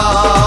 Yeah.